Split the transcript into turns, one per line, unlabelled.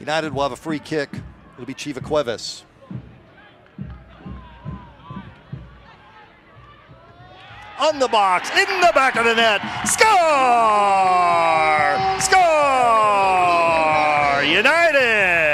United will have a free kick. It'll be Chiva Cuevas. On the box, in the back of the net. Score! Score! United!